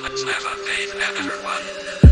Never faith, everyone.